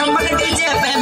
संभल DJ पे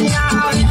Natal.